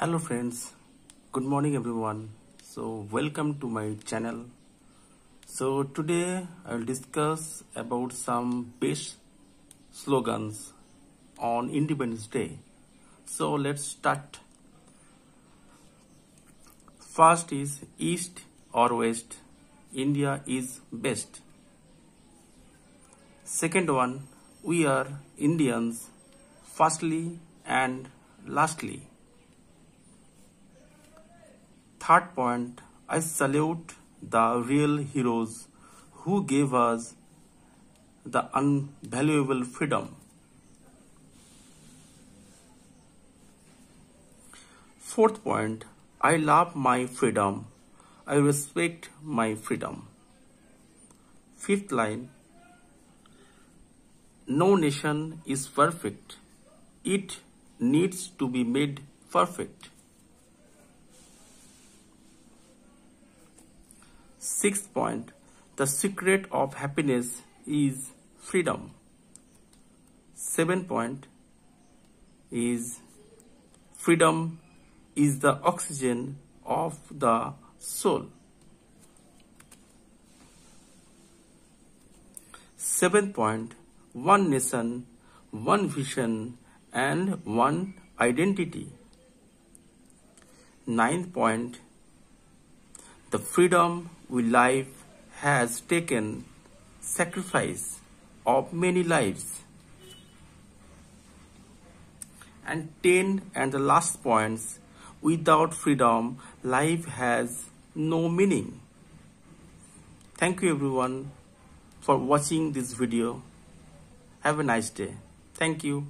hello friends. Good morning everyone. So welcome to my channel. So today i will discuss about some best slogans on independence day. So let's start. First is east or west? India is best. Second one we are indians firstly and lastly Third point, I salute the real heroes who gave us the invaluable freedom. Fourth point, I love my freedom. I respect my freedom. Fifth line, no nation is perfect. It needs to be made perfect. Sixth point, the secret of happiness is freedom. Seventh point is freedom is the oxygen of the soul. Seventh point, one nation, one vision and one identity. Ninth point, the freedom we live has taken sacrifice of many lives. And 10 and the last points, without freedom, life has no meaning. Thank you everyone for watching this video. Have a nice day. Thank you.